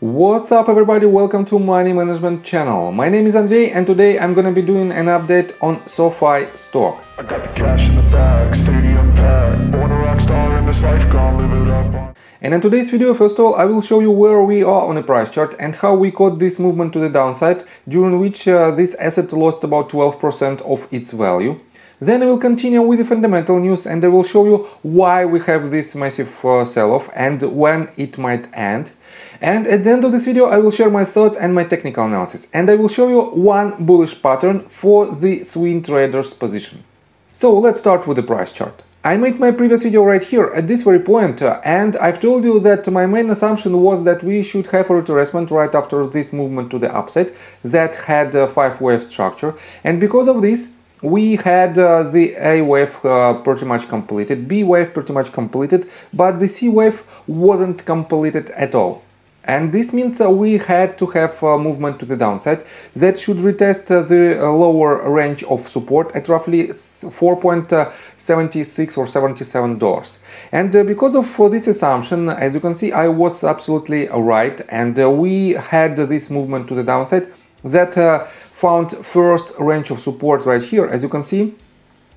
What's up everybody, welcome to Money Management channel. My name is Andrei and today I'm gonna be doing an update on SoFi stock. I got the cash in the bag, stadium packed. Born a rock star in this life, gonna live it up. And in today's video, first of all, I will show you where we are on the price chart and how we caught this movement to the downside, during which uh, this asset lost about 12% of its value. Then I will continue with the fundamental news and I will show you why we have this massive uh, sell-off and when it might end. And at the end of this video I will share my thoughts and my technical analysis and I will show you one bullish pattern for the swing traders position. So let's start with the price chart. I made my previous video right here at this very uh, and I've told you that my main assumption was that we should have a retracement right after this movement to the upside that had a 5 wave structure and because of this we had uh, the A wave uh, pretty much completed, B wave pretty much completed, but the C wave wasn't completed at all. And this means uh, we had to have a movement to the downside that should retest uh, the uh, lower range of support at roughly 4.76 or 77 dollars. And uh, because of this assumption, as you can see, I was absolutely right, and we had this movement to the downside that found first range of support right here. As you can see,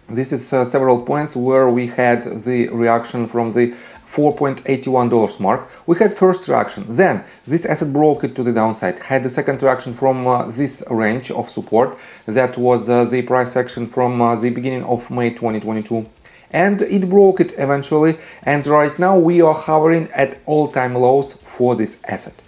this is uh, several points where we had the reaction from the $4.81 mark. We had first reaction, then this asset broke it to the downside, had the second reaction from uh, this range of support, that was uh, the price action from uh, the beginning of May 2022 and it broke it eventually and right now we are hovering at all-time lows for this asset.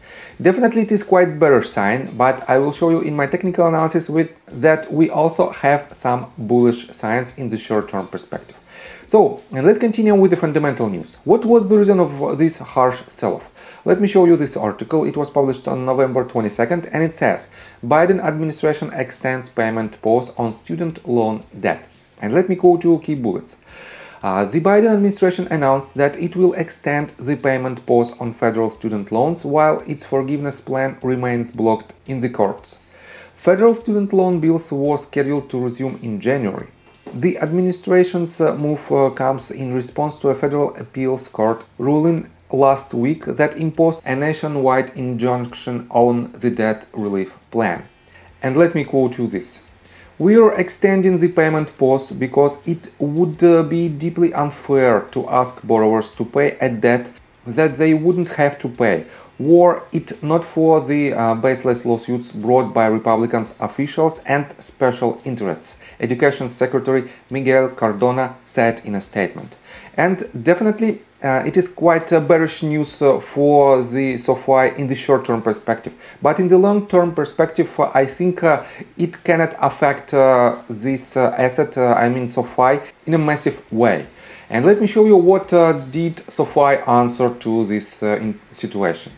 Definitely it is quite better sign, but I will show you in my technical analysis with that we also have some bullish signs in the short-term perspective. So, let's continue with the fundamental news. What was the reason of this harsh sell-off? Let me show you this article. It was published on November 22nd and it says Biden administration extends payment pause on student loan debt. And let me quote you key bullets. Uh, the Biden administration announced that it will extend the payment pause on federal student loans while its forgiveness plan remains blocked in the courts. Federal student loan bills were scheduled to resume in January. The administration's uh, move uh, comes in response to a federal appeals court ruling last week that imposed a nationwide injunction on the debt relief plan. And let me quote you this. We are extending the payment pause because it would uh, be deeply unfair to ask borrowers to pay a debt that they wouldn't have to pay, were it not for the uh, baseless lawsuits brought by Republicans officials and special interests, Education Secretary Miguel Cardona said in a statement. And definitely uh, it is quite uh, bearish news uh, for the SoFi in the short-term perspective. But in the long-term perspective, uh, I think uh, it cannot affect this asset, I mean SoFi, in a massive way. And let me show you what uh, did SoFi answer to this uh, situation.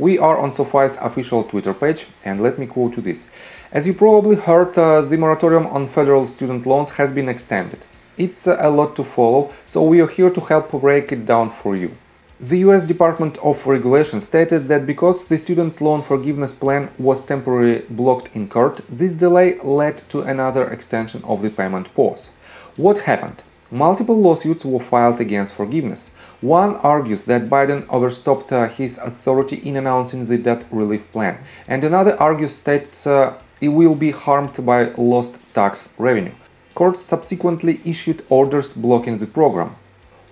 We are on SoFi's official Twitter page, and let me quote to this. As you probably heard, uh, the moratorium on federal student loans has been extended. It's a lot to follow, so we are here to help break it down for you. The US Department of Regulation stated that because the student loan forgiveness plan was temporarily blocked in court, this delay led to another extension of the payment pause. What happened? Multiple lawsuits were filed against forgiveness. One argues that Biden overstepped uh, his authority in announcing the debt relief plan, and another argues states uh, it will be harmed by lost tax revenue. Courts subsequently issued orders blocking the program.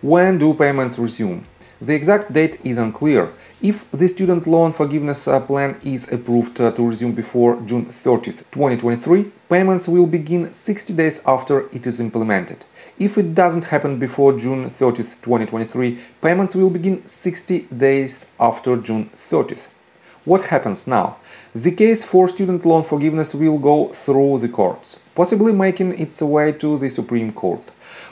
When do payments resume? The exact date is unclear. If the student loan forgiveness uh, plan is approved uh, to resume before June 30, 2023, payments will begin 60 days after it is implemented. If it doesn't happen before June 30, 2023, payments will begin 60 days after June 30th. What happens now? The case for student loan forgiveness will go through the courts, possibly making its way to the Supreme Court.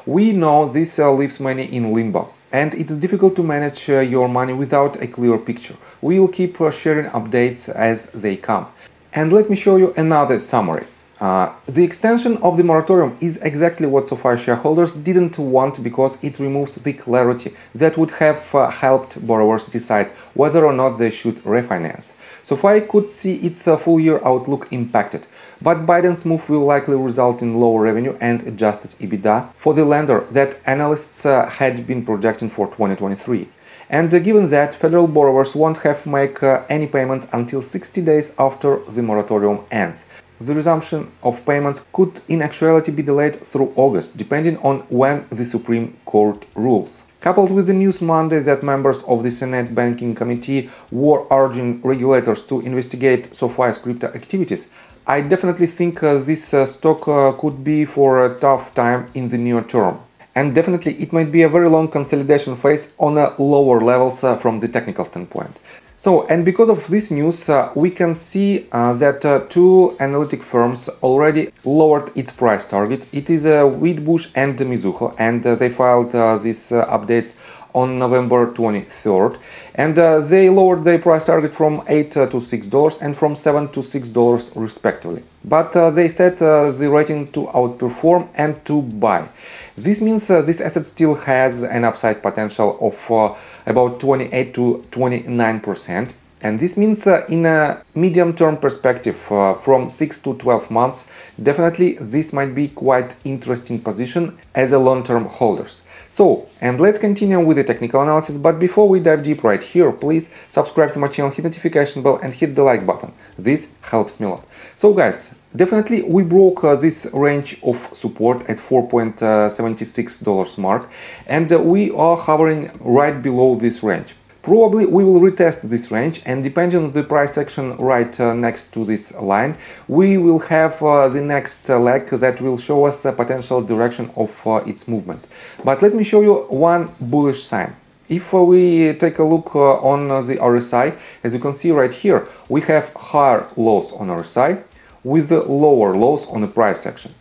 We know this uh, leaves many in limbo, and it's difficult to manage uh, your money without a clear picture. We'll keep uh, sharing updates as they come. And let me show you another summary. Uh, the extension of the moratorium is exactly what SoFi shareholders didn't want because it removes the clarity that would have uh, helped borrowers decide whether or not they should refinance. SoFi could see its uh, full year outlook impacted, but Biden's move will likely result in lower revenue and adjusted EBITDA for the lender that analysts uh, had been projecting for 2023. And uh, given that federal borrowers won't have to make uh, any payments until 60 days after the moratorium ends. The resumption of payments could in actuality be delayed through August, depending on when the Supreme Court rules. Coupled with the news Monday that members of the Senate Banking Committee were urging regulators to investigate SoFi's crypto activities, I definitely think uh, this uh, stock uh, could be for a tough time in the near term. And definitely it might be a very long consolidation phase on a lower levels uh, from the technical standpoint. So, and because of this news, uh, we can see uh, that uh, two analytic firms already lowered its price target. It is uh, Wedbush and Mizuho, and uh, they filed uh, these uh, updates on November 23rd. And they lowered their price target from 8 to 6 dollars and from 7 to 6 dollars respectively. But they set the rating to outperform and to buy. This means uh, this asset still has an upside potential of uh, about 28 to 29 percent. And this means uh, in a medium term perspective uh, from 6 to 12 months, definitely this might be quite interesting position as a long term holders. So, and let's continue with the technical analysis, but before we dive deep right here, please subscribe to my channel, hit notification bell and hit the like button. This helps me a lot. So guys, definitely we broke uh, this range of support at $4.76 mark and uh, we are hovering right below this range. Probably we will retest this range and depending on the price action right uh, next to this line, we will have uh, the next uh, leg that will show us the potential direction of uh, its movement. But let me show you one bullish sign. If uh, we take a look on the RSI, as you can see right here, we have higher lows on RSI with lower lows on the price action.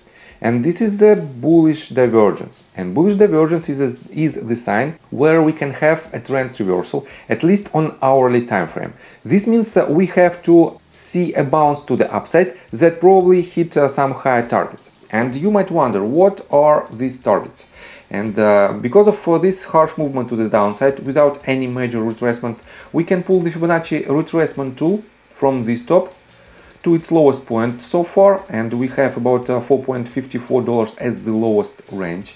And this is a bullish divergence. And bullish divergence is, a, is the sign where we can have a trend reversal, at least on hourly time frame. This means we have to see a bounce to the upside that probably hit uh, some higher targets. And you might wonder, what are these targets? And uh, because of uh, this harsh movement to the downside, without any major retracements, we can pull the Fibonacci retracement tool from this top to its lowest point so far and we have about uh, $4.54 as the lowest range.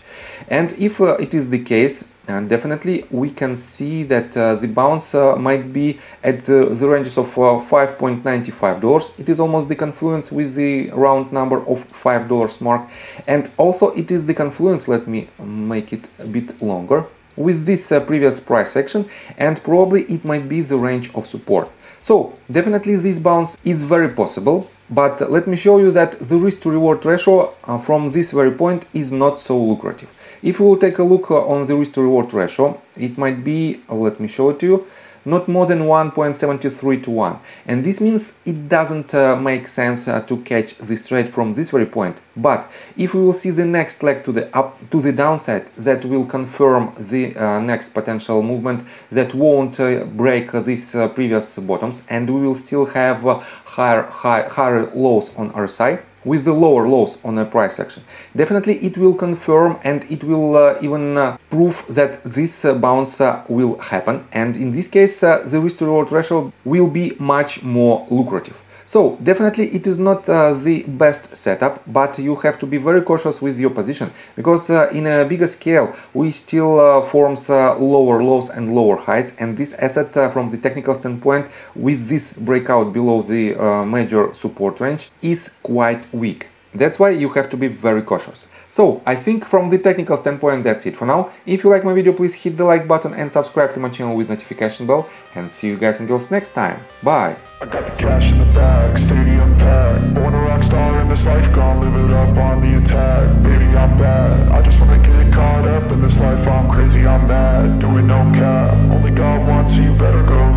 And if uh, it is the case and definitely we can see that uh, the bounce uh, might be at the, the ranges of uh, $5.95 it is almost the confluence with the round number of $5 mark. And also it is the confluence let me make it a bit longer with this uh, previous price action and probably it might be the range of support so definitely this bounce is very possible, but let me show you that the risk to reward ratio uh, from this very point is not so lucrative. If we will take a look uh, on the risk to reward ratio, it might be, uh, let me show it to you, not more than 1.73 to 1 and this means it doesn't uh, make sense uh, to catch this trade from this very point. But if we will see the next leg to the up to the downside that will confirm the uh, next potential movement that won't uh, break these uh, previous bottoms. And we will still have uh, higher high, higher lows on our side with the lower lows on a price action. Definitely it will confirm and it will uh, even uh, prove that this uh, bounce uh, will happen and in this case uh, the risk to reward will be much more lucrative. So definitely it is not uh, the best setup, but you have to be very cautious with your position because uh, in a bigger scale we still uh, forms uh, lower lows and lower highs and this asset uh, from the technical standpoint with this breakout below the uh, major support range is quite weak. That's why you have to be very cautious. So, I think from the technical standpoint that's it for now. If you like my video, please hit the like button and subscribe to my channel with notification bell. And see you guys and girls next time. Bye! I got the cash in the bag, stadium packed Born a rock star in this life, gone live it up on the attack Baby, I'm bad, I just wanna get caught up in this life I'm crazy, I'm mad, doing no cap Only God wants you better go